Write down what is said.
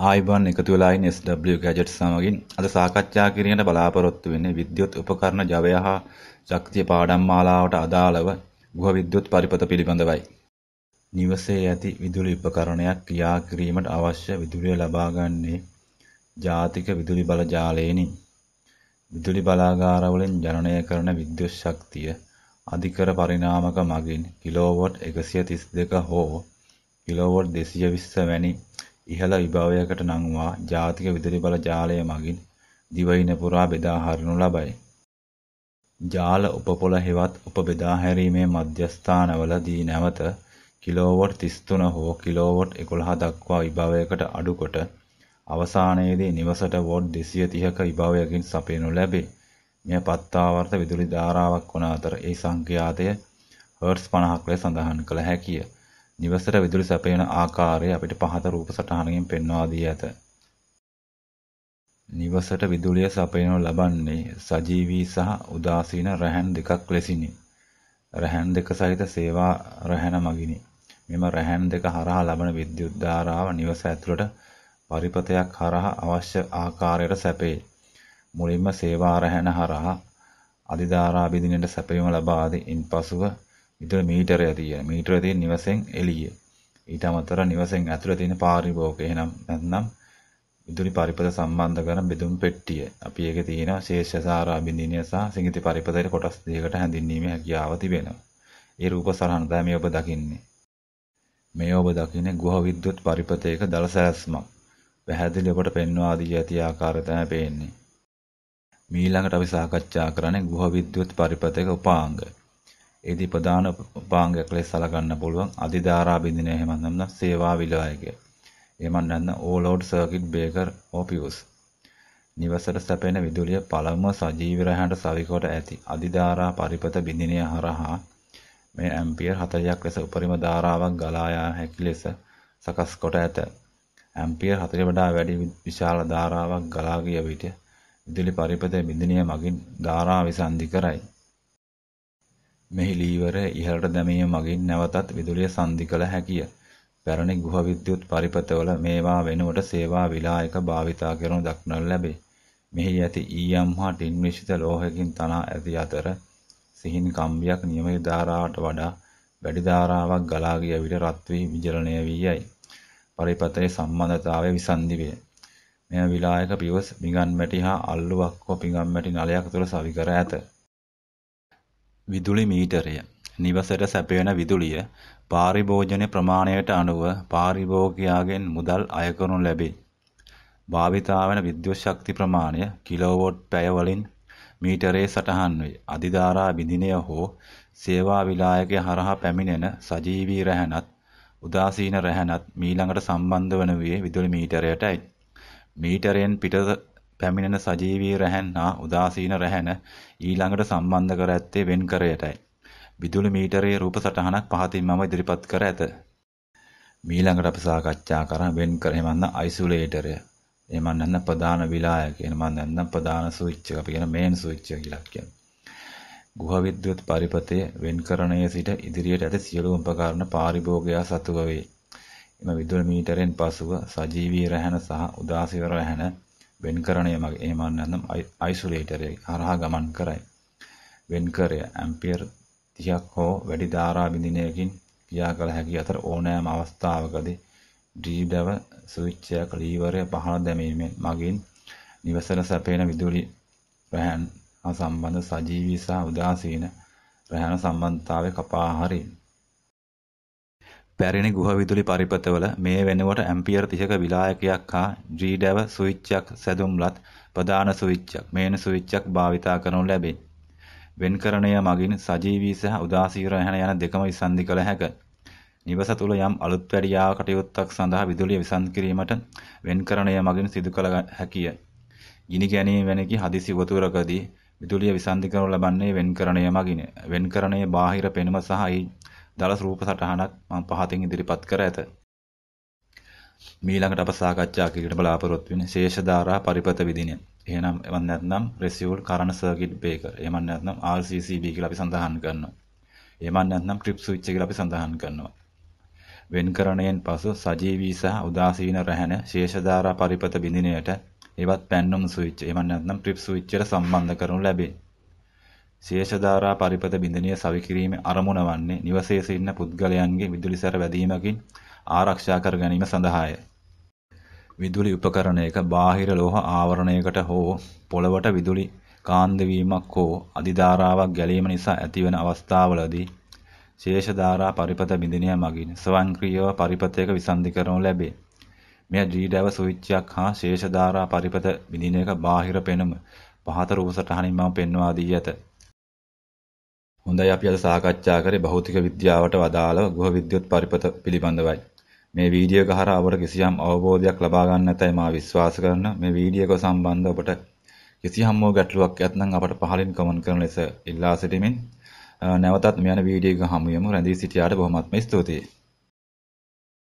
ආයිබන් එකතු වෙලා ඉන්න SW Gadgets සමගින් අද සාකච්ඡා කිරීමට බලාපොරොත්තු වෙන්නේ විද්‍යුත් උපකරණ ජවය හා ශක්තිය පාඩම් මාලාවට අදාළව ගෘහ විද්‍යුත් පරිපථ පිළිබඳවයි. නිවසේ ඇති විදුලි උපකරණයක් ක්‍රියා කිරීමට අවශ්‍ය විදුලිය ලබා ගන්නේ ජාතික විදුලි බල ජාලයෙනි. විදුලි බලාගාරවලින් ජනනය කරන විද්‍යුත් ශක්තිය අධිකර පරිණාමක මගින් කිලෝවොට් 132 හෝ කිලෝවොට් 220 වැනි ඉහළ විභවයකට නංවා ජාතික විදුලි බල ජාලය මගින් දිවයින පුරා බෙදා හරිනු ලබයි. ජාල උපපොළ හෙවත් උප බෙදා හැරීමේ මධ්‍යස්ථානවලදී නැවත කිලෝවොට් 33 හෝ කිලෝවොට් 11 දක්වා විභවයකට අඩුකොට අවසානයේදී නිවසට වොට් 230ක විභවයකින් සපයනු ලැබේ. මෙය පත්තාවර්ත විදුලි ධාරාවක් වන අතර ඒ සංඛ්‍යාතය හර්ට්ස් 50ක් ලෙස සඳහන් කළ හැකිය. නිවසට විදුලි සැපයන ආකාරය අපිට පහත රූප සටහනකින් පෙන්වා දී ඇත. නිවසට විදුලිය සපයනු ලබන්නේ සජීවී සහ උදාසීන රැහැන් දෙකක් ලෙසිනි. රැහැන් දෙක සහිත සේවා රැහැන මගිනි. මෙම රැහැන් දෙක හරහා ලබන විද්‍යුත් ධාරාව නිවස ඇතුළට පරිපථයක් හරහා අවශ්‍ය ආකාරයට සැපේ. මුලින්ම සේවා රැහැන හරහා අධිධාරා බිඳිනට සැපයීම ලබා දී ඉන්පසුව විදුලි මීටරය තියෙන. මීටරය තියෙන නිවසෙන් එළිය. ඊට අමතරව නිවසෙන් ඇතුළේ තියෙන පාරිභෝගික එහෙනම් නැත්නම් විදුලි පරිපථ සම්බන්ධ කරන බෙදුම් පෙට්ටිය. අපි ඒකේ තියෙනවා ශේෂසාර අබින්දිනිය සහ සිඟිති පරිපථයේ කොටස් දෙකකට හැඳින්වීමේ හැකියාව තිබෙනවා. ඒ රූප සරහන තමයි මේ ඔබ දකින්නේ. මේ ඔබ දකින්නේ ගෘහ විද්‍යුත් පරිපථයක දල සැලැස්මක්. පැහැදිලි ඔබට පෙන්වා දී ඇති ආකාරය තමයි පේන්නේ. මීළඟට අපි සාකච්ඡා කරන්නේ ගෘහ විද්‍යුත් පරිපථයක උපාංග. ඒදී ප්‍රධාන උපාංගයක් ලෙස සලකන්න පුළුවන් අධිධාරා බිඳින එහෙම නැත්නම් සේවා විලායකය. එහෙම නැත්නම් overload circuit breaker or fuse. නිවසට සැපෙන විදුලිය පළමුව සජීවී රැහැන්ට සවිකොට ඇති අධිධාරා පරිපථ බිඳිනය හරහා මේ ඇම්පියර් 40ක් ලෙස උපරිම ධාරාවක් ගලා යා හැකි ලෙස සකස් කොට ඇත. ඇම්පියර් 40 වඩා වැඩි විශාල ධාරාවක් ගලා ගිය විට විදුලි පරිපථ බිඳිනය මගින් ධාරා විසන්ධි කරයි. මෙහි ලීවරය ඉහළට දැමීම මගින් නැවතත් විදුලිය සන්ධි කළ හැකිය. පැරණි ගෘහ විද්‍යුත් පරිපථවල මේවා වෙනුවට සේවා විලායක භාවිතා කරනු දක්නට ලැබේ. මෙහි ඇති ඊයම් හා ටින් මිශ්‍රිත ලෝහයකින් තනා ඇති අතර සිහින් කම්බියක් නියමිත ධාරාවට වඩා වැඩි ධාරාවක් ගලා ගිය විට රත් වී විජලනය වී යයි. පරිපථයේ සම්බන්ධතාවය විසන්ධි වේ. මෙම විලායක පිවස් පිඟන් මැටි හා අල්ලුවක් හෝ පිඟන් මැටි නලයක් තුළ සවි කර ඇත. විදුලි මීටරය නිවසට සැපයන විදුලිය පාරිභෝජන ප්‍රමාණයට අනුව පාරිභෝගිකයාගෙන් මුදල් අය කරනු ලැබේ. භාවිතා වන විද්‍යුත් ශක්ති ප්‍රමාණය කිලෝවොට් පැය වලින් මීටරයේ සටහන් වේ. අධිධාරා බිඳිනය හෝ සේවා විලායකය හරහා පැමිණෙන සජීවී රැහැනත් උදාසීන රැහැනත් මීළඟට සම්බන්ධ වන වේ විදුලි මීටරයටයි. මීටරයෙන් පිටත පැමිණෙන සජීවී රැහැන් හා උදාසීන රැහැන ඊළඟට සම්බන්ධ කර ඇත්තේ වෙන්කරයටයි. විදුලි මීටරයේ රූප සටහනක් පහතින් මම ඉදිරිපත් කර ඇත. මීළඟට අපි සාකච්ඡා කරා වෙන්කර එහෙම නැත්නම් අයිසොලේටරය. එහෙම නැත්නම් ප්‍රධාන විලායක. එහෙම නැත්නම් ප්‍රධාන ස්විච් එක අපි කියන මේන් ස්විච් එක කියලා කියනවා. ගෘහ විද්‍යුත් පරිපථයේ වෙන්කරණයේ සිට ඉදිරියට ඇති සියලු උපකරණ පාරිභෝගයා සතුව වේ. එම විදුලි මීටරෙන් පසුව සජීවී රැහැන සහ උදාසීන රැහැන වෙන්කරණය මග එහෙම නැත්නම් අයිසොලේටර් එක හරහා ගමන් කරයි. වෙන්කරය ඇම්පියර් 30ක් හෝ වැඩි ධාරා බිඳිනයකින් ක්‍රියා කළ හැකි අතර ඕනෑම අවස්ථාවකදී ඩ්‍රීඩව ස්විච් එක ලීවරය පහළ දැමීමෙන් මගින් නිවසට සැපෙන විදුලි රැහන් හා සම්බන්ධ සජීවී සහ උදාසීන රැහන සම්බන්ධතාවය කපා හරියි. පැරණි ගෘහ විදුලි පරිපථවල මේ වෙනුවට ඇම්පියර් 30ක විලායකයක් හා G-ඩැව ස්විච් එකක් සැදුම්ලත් ප්‍රධාන ස්විච් එකක් මේන ස්විච් එකක් භාවිතා කරනු ලැබේ. වෙන්කරණය මගින් සජීවී සහ උදාසීන රැහැන යන දෙකම විසන්ධි කළ හැක. නිවස තුළ යම් අලුත් වැඩියාව කටයුත්තක් සඳහා විදුලිය විසන්ධි කිරීමට වෙන්කරණය මගින් සිදු කළ හැකිය. ගිනි ගැනීම වැනි හදිසි වතුරකදී විදුලිය විසන්ධි කරනු ලබන්නේ වෙන්කරණය මගින්. වෙන්කරණයේ බාහිර පෙනුම සහ දලස් රූප සටහනක් මම පහතින් ඉදිරිපත් කර ඇත. මීළඟට අප සාකච්ඡා කිරීමට බලාපොරොත්තු වෙන ශේෂ ධාරා පරිපත විදිනය. එහෙනම් එවන් නැත්නම් රෙසියුවල් කරන සර්කිට් බ්‍රේකර්. එහෙම නැත්නම් RCCB කියලා අපි සඳහන් කරනවා. එහෙම නැත්නම් ට්‍රිප් ස්විච් කියලා අපි සඳහන් කරනවා. වෙන්කරණයෙන් පසු සජීවී සහ උදාසීන රැහැන ශේෂධාරා පරිපත බිඳිනයට එවත් පැන්නුම් ස්විච් එහෙම නැත්නම් ට්‍රිප් ස්විච් එකට සම්බන්ධ කරනු ලැබේ. ශේෂධාරා පරිපත බිඳිනිය සවිකිරීමේ අරමුණ වන්නේ නිවසේ සිටින පුද්ගලයන්ගේ විදුලි සැර වැදීමකින් ආරක්ෂා කර ගැනීම සඳහාය. විදුලි උපකරණයක බාහිර ලෝහ ආවරණයකට හෝ පොළවට විදුලි කාන්ද වීමක් හෝ අධිධාරාවක් ගැලීම නිසා ඇතිවන අවස්ථාවලදී ශේෂ ධාරා පරිපත බිඳිනිය මගින් ස්වයංක්‍රීයව පරිපතයක විසන්ධි කරනු ලැබේ. මෙය G-ඩැව ස්විච්යක් හා ශේෂ ධාරා පරිපත බිඳින එක බාහිර පෙනුම පහත රූප සටහනින් මම පෙන්වා දී ඇත. හොඳයි අපි අද සාකච්ඡා කරේ භෞතික විද්‍යාවට අදාළව ගෘහ විද්‍යුත් පරිපත පිළිබඳවයි. මේ වීඩියෝ එක හරහා ඔබට කිසියම් අවබෝධයක් ලබා ගන්නටයි මා විශ්වාස කරන මේ වීඩියෝ එක සම්බන්ධව ඔබට කිසියම් හෝ ගැටලුවක් ඇත්නම් අපට පහලින් කමෙන්ට් කරන ලෙස ඉල්ලා සිටිමින් නැවතත් මෙයන වීඩියෝ එක හමු යමු රැඳී සිටියාට බොහොමත්ම ස්තුතියි